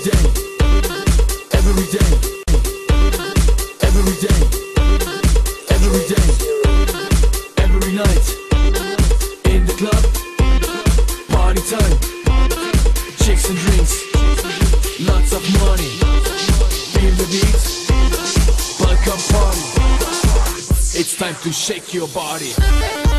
every day, every day, every day, every day, every night, in the club, party time, chicks and drinks, lots of money, feel the beat, welcome party, it's time to shake your body.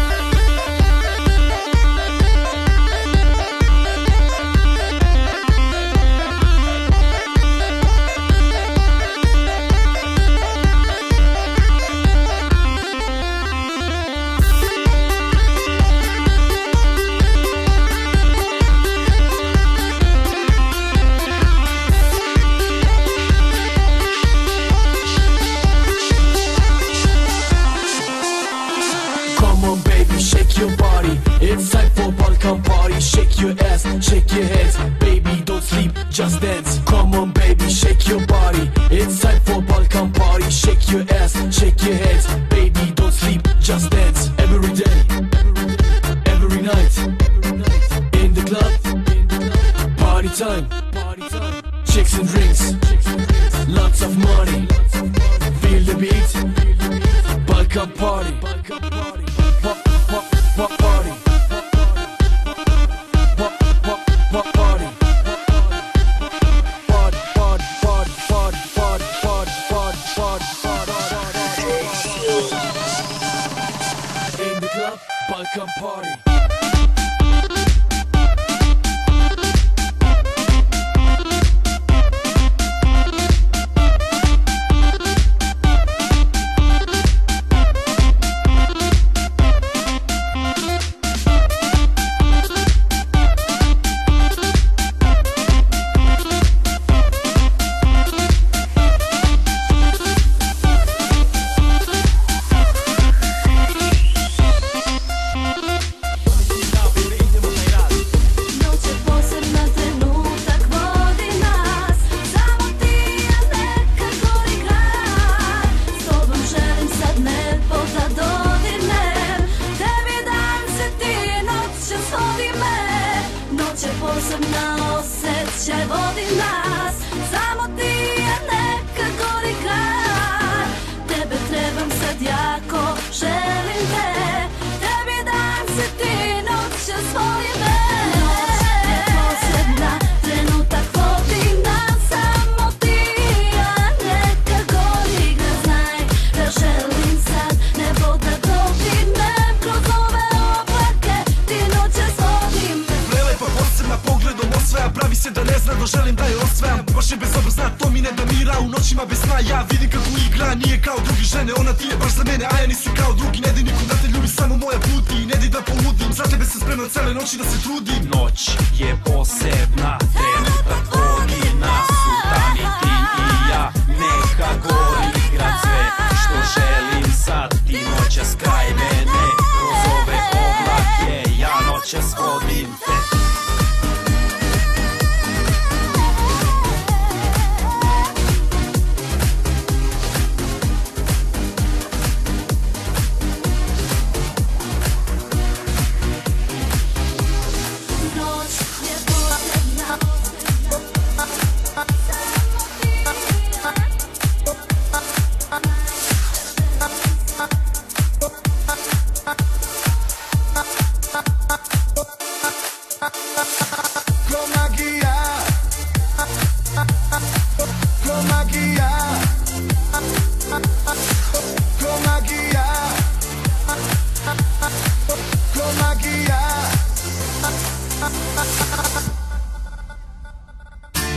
žene Ona ti je baš za mene, a ja kao drugi Ne di nikom da te ljubi, samo moja budi Ne di da poludim, za tebe sam spreman cele noći da se trudim. Noć.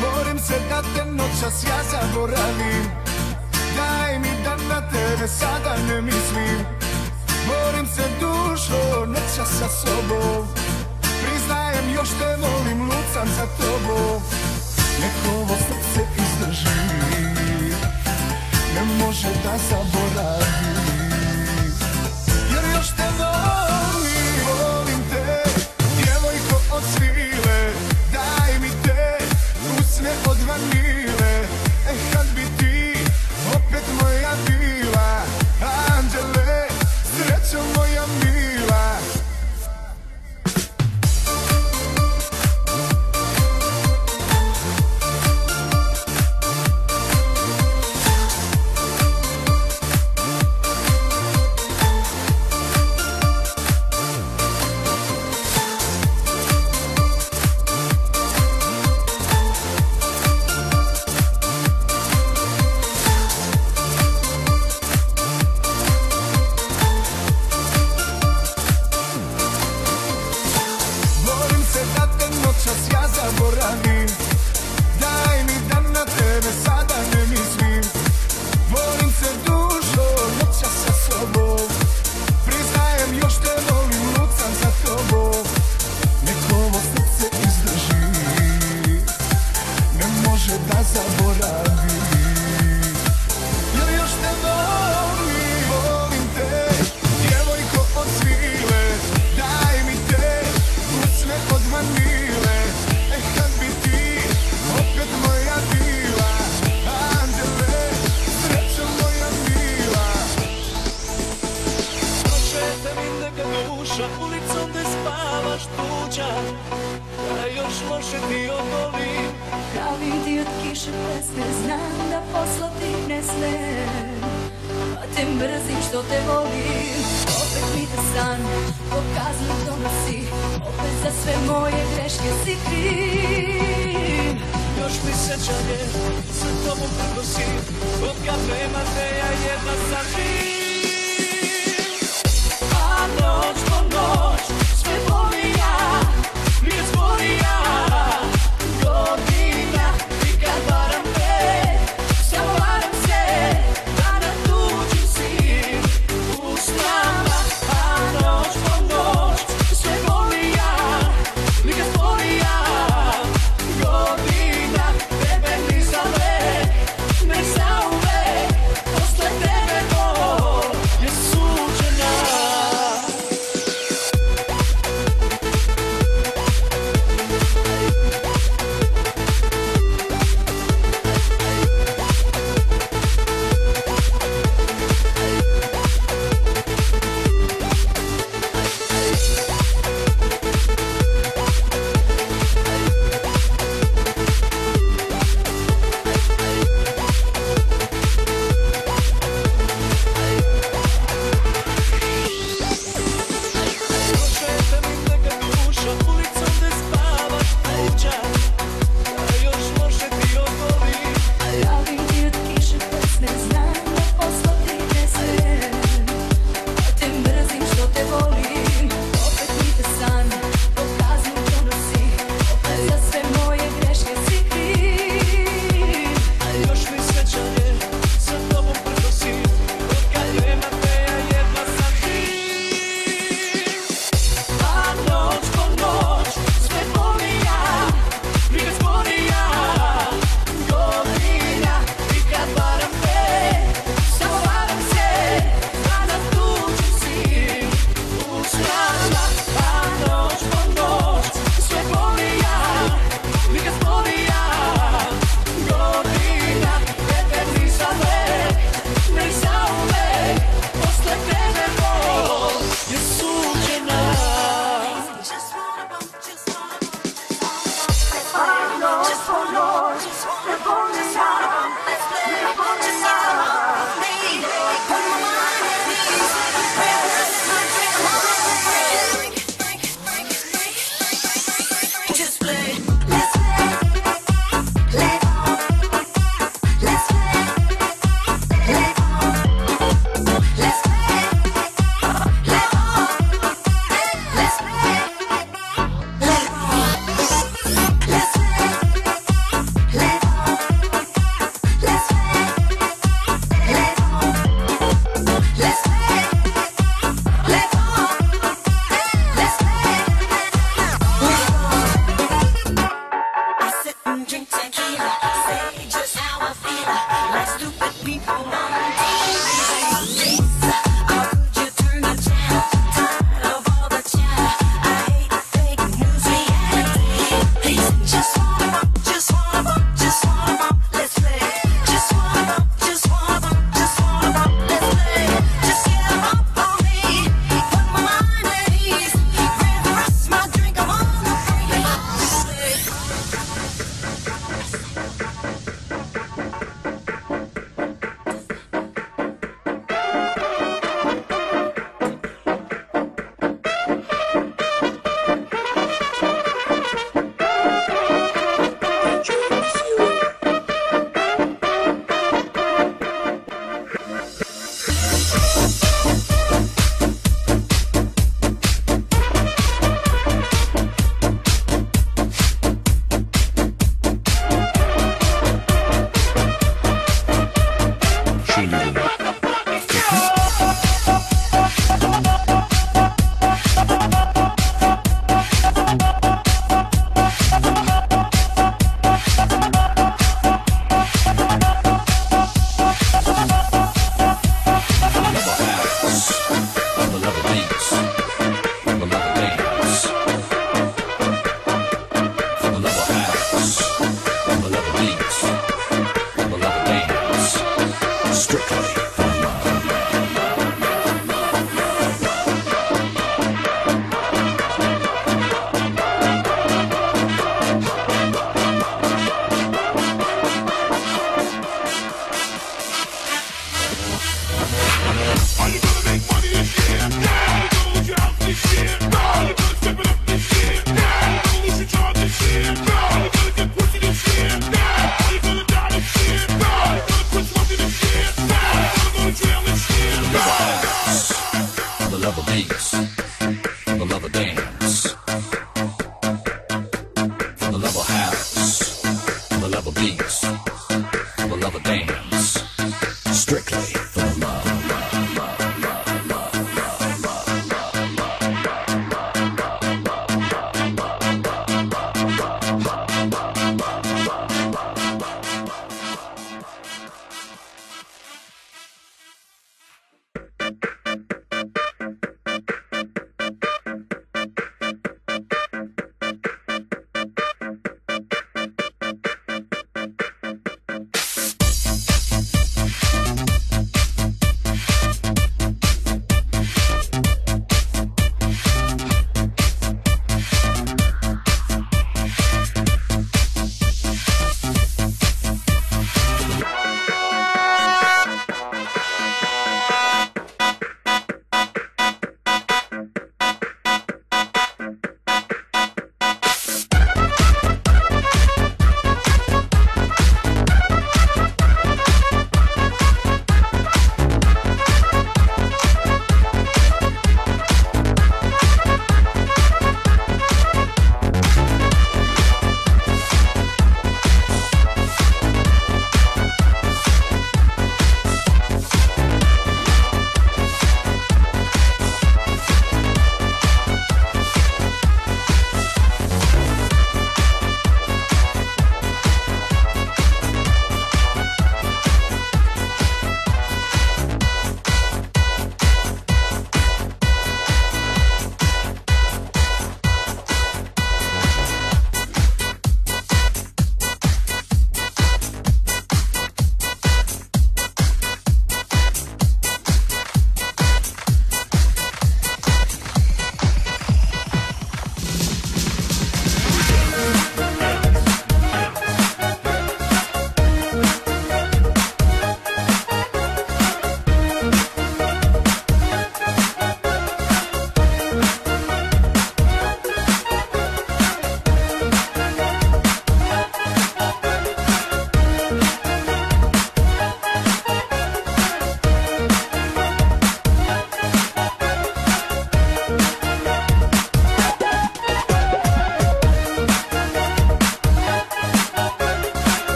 Borim se da te noćas ja zaboravim. Daj mi dan te tebe sada ne mislim. Borim se dušo noćas sa Priznajem još te volim, lucam za tobom. Nek ovo srce izdrži. Ne može da zaboravi.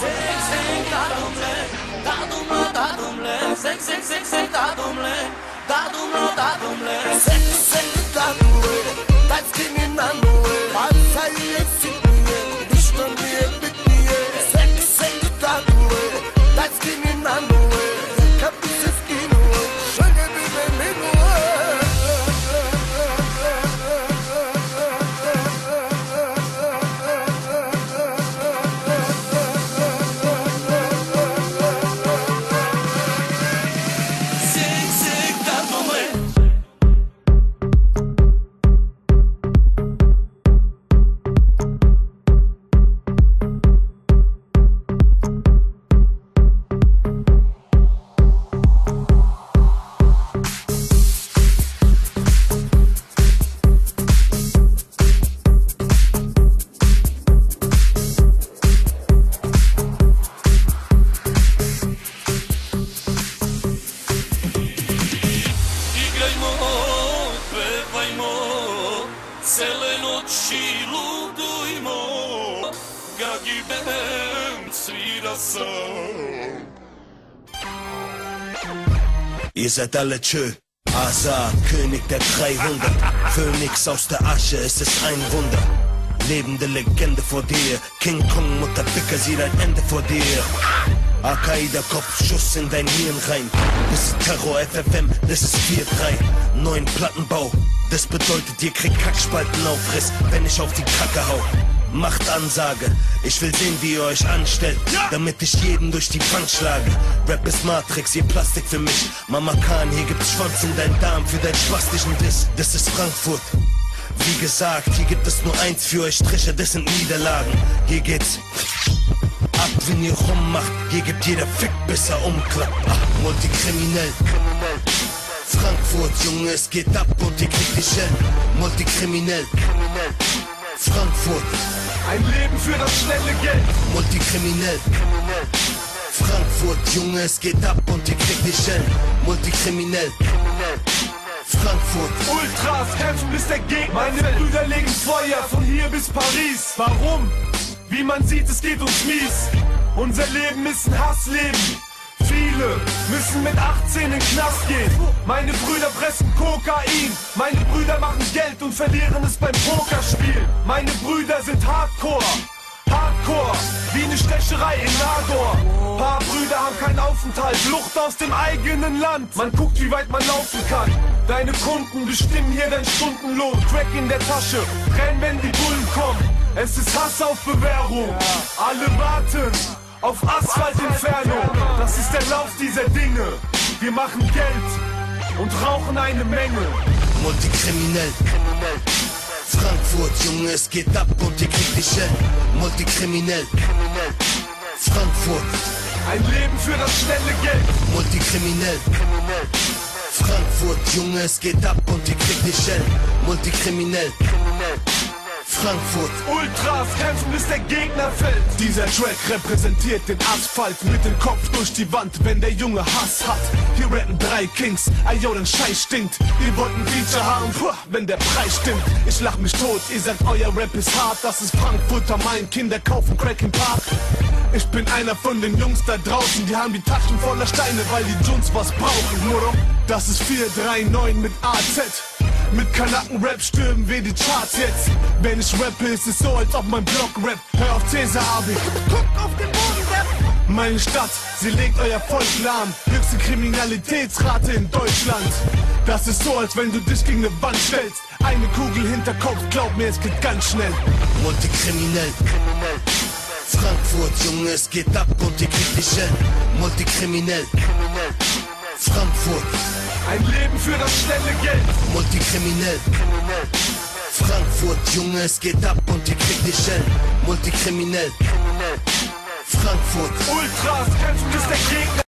sing, sing, dadumle, dadumle, dadumle, sing, sing, sing, sing, dadumle, dadumle, dadumle, sing, sing, dadumle, that's giving me manuel, I'm saying, Ihr seid alle tschö. Asa, König der 300. Phönix aus der Asche, es ist ein Wunder. Lebende Legende vor dir. King Kong, Mutter Ficker, sieht ein Ende vor dir. Al-Qaida, Kopfschuss in dein Hirn rein. Das ist Terror, FFM, das ist 4-3. Neuen Plattenbau, das bedeutet, ihr kriegt Kackspaltenaufriss, wenn ich auf die Kacke hau. Macht Ansage, ich will sehen, wie ihr euch anstellt, damit ich jeden durch die Bank schlage. Rap ist Matrix, ihr Plastik für mich. Mama Khan, hier gibt's Schwanz in deinen Darm für deinen spastischen Diss. Das ist Frankfurt. Wie gesagt, hier gibt es nur eins für euch Striche, das sind Niederlagen. Hier geht's ab, wenn ihr rummacht. Hier gibt jeder Fick, bis er umklappt. Ach, multikriminell. Frankfurt, Junge, es geht ab und ihr kriegt die Shell. Multikriminell. Frankfurt, Ein Leben für das schnelle Geld. multikriminell. Frankfurt, Junge, es geht ab und ihr kriegt die Shell. Multikriminell. Frankfurt, Ultras kämpfen bis der Gegner Meine Brüder legen Feuer von hier bis Paris Warum? Wie man sieht, es geht uns mies Unser Leben ist ein Hassleben Viele müssen mit 18 in den Knast gehen Meine Brüder pressen Kokain Meine Brüder machen Geld und verlieren es beim Pokerspielen Meine Brüder sind Hardcore Hardcore, wie eine Stecherei in Nador. Paar Brüder haben keinen Aufenthalt, Flucht aus dem eigenen Land. Man guckt, wie weit man laufen kann. Deine Kunden bestimmen hier dein Stundenlohn. Crack in der Tasche, renn, wenn die Bullen kommen. Es ist Hass auf Bewährung. Alle warten auf Asphaltinferno. Das ist der Lauf dieser Dinge. Wir machen Geld und rauchen eine Menge. multikriminell. Frankfurt, Junge, es geht ab und ihr kriegt die Shell. Multikriminell. Frankfurt, Ein Leben für das schnelle Geld. multikriminell. Frankfurt, Junge, es geht ab und ihr kriegt die Shell. Multikriminell. Frankfurt, Ultras kämpfen bis der Gegner fällt. Dieser Track repräsentiert den Asphalt mit dem Kopf durch die Wand, wenn der Junge Hass hat. Hier rappen drei Kings, ayo, den Scheiß stinkt. Ihr wollt ein Feature haben, puh, wenn der Preis stimmt. Ich lach mich tot, ihr sagt, euer Rap ist hart. Das ist Frankfurter Main, Kinder kaufen Crack im Park. Ich bin einer von den Jungs da draußen, die haben die Taschen voller Steine, weil die Jungs was brauchen. Nur das ist 439 mit AZ. Mit Kanaken-Rap stürmen wir die Charts jetzt. Wenn ich rappe, ist es so, als ob mein Blog rappt. Hör auf Cäsar, Abi. Guckt auf den Boden, Rap. Meine Stadt, sie legt euer Volk lahm. Höchste Kriminalitätsrate in Deutschland. Das ist so, als wenn du dich gegen eine Wand stellst. Eine Kugel hinter Kopf, glaub mir, es geht ganz schnell. multikriminell. Frankfurt, Junge, es geht ab und ihr kriegt die Shell. Multikriminell. Frankfurt, Ein Leben für das schnelle Geld. multikriminell. Frankfurt, Junge, es geht ab und ihr kriegt die Shell. Multikriminell. Frankfurt. Ultras kämpfen bis der Gegner